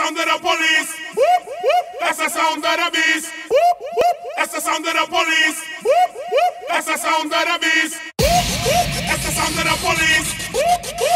sound of the police. That's the sound of the beast. That's the sound of the police. That's the sound of the beast. That's the sound of the police.